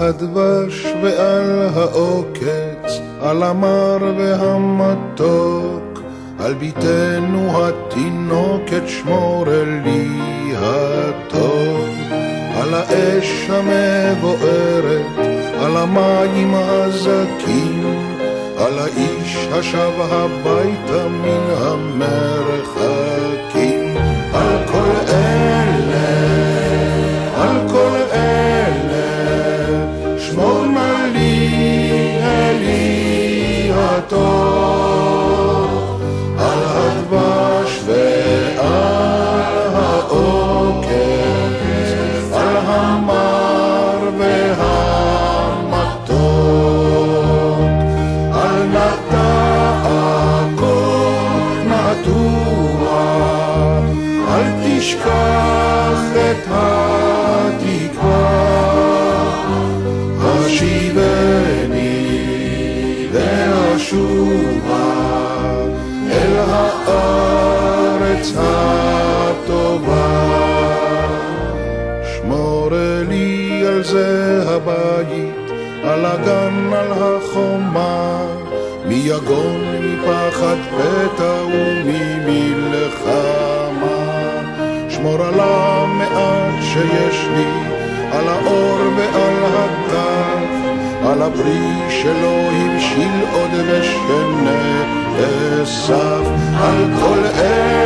הדבש ועל העוקץ, על המר והמתוק, על ביתנו התינוקת שמור לי הטוב, על האש המבוערת, על המים הזכים, על האיש השב הביתה מן המרחקים, תשכח את התקווה, השיבני ואשובה אל הארץ הטובה. שמור לי על זה הבית, על הגן, על החומה, מיגון, מפחד פתע וממלחמה. שמור על המעט שיש לי, על האור ועל הטף, על הפרי שלא הבשיל עוד ושנאסף, על כל אלה,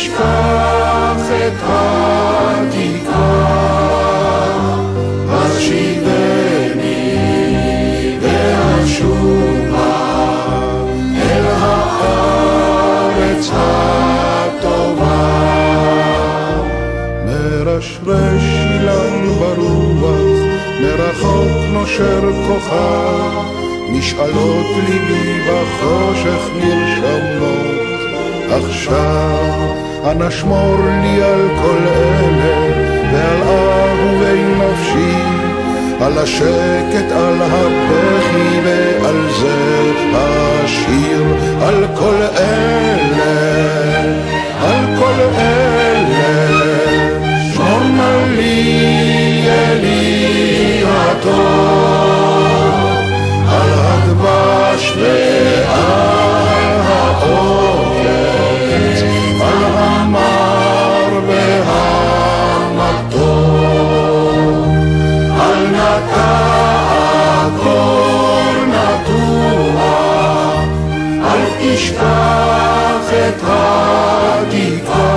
תשכח את התקווה, השיבני ואשובה אל הארץ הטובה. מרשרש אילן ברוח, מרחוק נושר כוכב, משאלות ליבי בחושך נרשמות. עכשיו, אנא שמור לי על כל אלה, ועל אהובי נפשי, על השקט, על הבכי ועל זה השיר, על כל אלה, אל תשכח את התקווה.